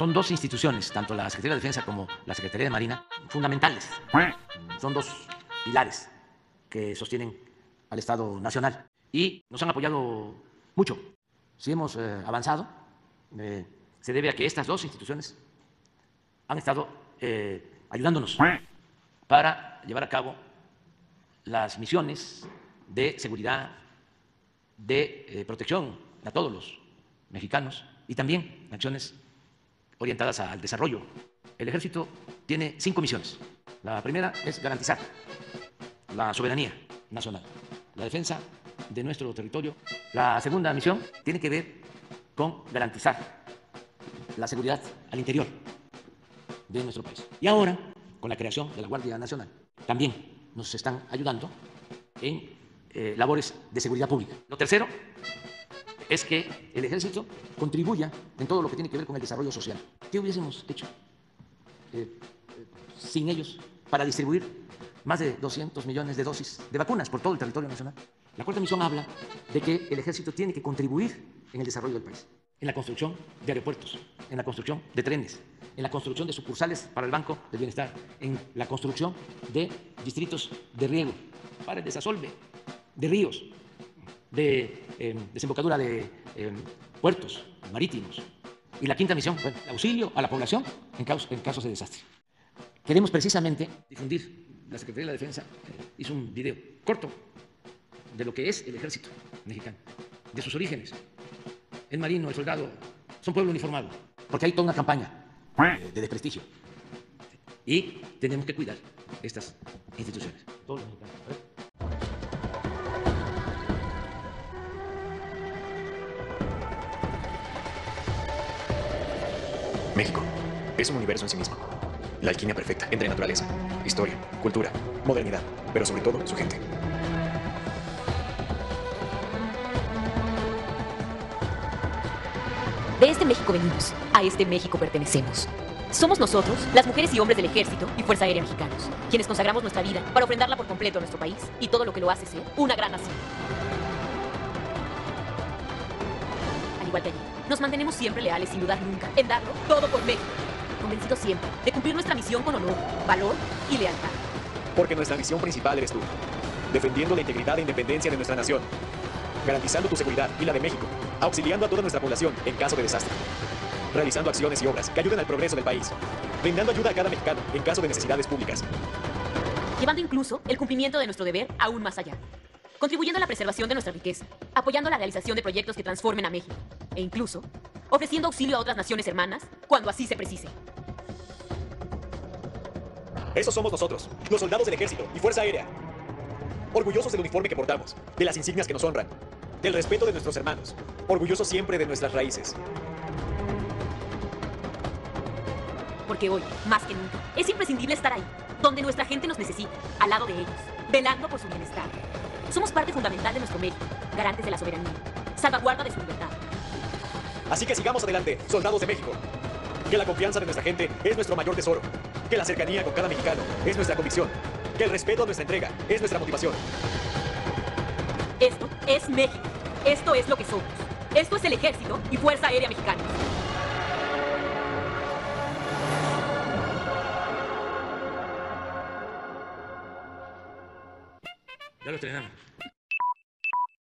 Son dos instituciones, tanto la Secretaría de Defensa como la Secretaría de Marina, fundamentales. Son dos pilares que sostienen al Estado Nacional y nos han apoyado mucho. Si hemos eh, avanzado, eh, se debe a que estas dos instituciones han estado eh, ayudándonos para llevar a cabo las misiones de seguridad, de protección a todos los mexicanos y también acciones orientadas al desarrollo. El ejército tiene cinco misiones. La primera es garantizar la soberanía nacional, la defensa de nuestro territorio. La segunda misión tiene que ver con garantizar la seguridad al interior de nuestro país. Y ahora, con la creación de la Guardia Nacional, también nos están ayudando en eh, labores de seguridad pública. Lo tercero es que el ejército contribuya en todo lo que tiene que ver con el desarrollo social. ¿Qué hubiésemos hecho eh, sin ellos para distribuir más de 200 millones de dosis de vacunas por todo el territorio nacional? La cuarta misión habla de que el ejército tiene que contribuir en el desarrollo del país, en la construcción de aeropuertos, en la construcción de trenes, en la construcción de sucursales para el Banco del Bienestar, en la construcción de distritos de riego, para el desasolve de ríos, de em, desembocadura de em, puertos marítimos. Y la quinta misión, bueno, auxilio a la población en, en casos de desastre. Queremos precisamente difundir, la Secretaría de la Defensa eh, hizo un video corto de lo que es el ejército mexicano, de sus orígenes. El marino, el soldado, son pueblo uniformado, porque hay toda una campaña eh, de desprestigio. Y tenemos que cuidar estas instituciones. Todos los mexicanos. México es un universo en sí mismo. La alquimia perfecta entre naturaleza, historia, cultura, modernidad, pero sobre todo su gente. De este México venimos, a este México pertenecemos. Somos nosotros, las mujeres y hombres del Ejército y Fuerza Aérea Mexicanos, quienes consagramos nuestra vida para ofrendarla por completo a nuestro país y todo lo que lo hace ser una gran nación. Igual que allí, nos mantenemos siempre leales sin dudar nunca en darlo todo por México. Convencidos siempre de cumplir nuestra misión con honor, valor y lealtad. Porque nuestra misión principal eres tú. Defendiendo la integridad e independencia de nuestra nación. Garantizando tu seguridad y la de México. Auxiliando a toda nuestra población en caso de desastre. Realizando acciones y obras que ayuden al progreso del país. Brindando ayuda a cada mexicano en caso de necesidades públicas. Llevando incluso el cumplimiento de nuestro deber aún más allá contribuyendo a la preservación de nuestra riqueza, apoyando la realización de proyectos que transformen a México e incluso ofreciendo auxilio a otras naciones hermanas cuando así se precise. Esos somos nosotros, los soldados del ejército y Fuerza Aérea. Orgullosos del uniforme que portamos, de las insignias que nos honran, del respeto de nuestros hermanos, orgullosos siempre de nuestras raíces. Porque hoy, más que nunca, es imprescindible estar ahí, donde nuestra gente nos necesita, al lado de ellos, velando por su bienestar. Somos parte fundamental de nuestro México, garantes de la soberanía, salvaguarda de su libertad. Así que sigamos adelante, soldados de México. Que la confianza de nuestra gente es nuestro mayor tesoro. Que la cercanía con cada mexicano es nuestra convicción. Que el respeto a nuestra entrega es nuestra motivación. Esto es México. Esto es lo que somos. Esto es el Ejército y Fuerza Aérea Mexicana. Ya lo tenemos.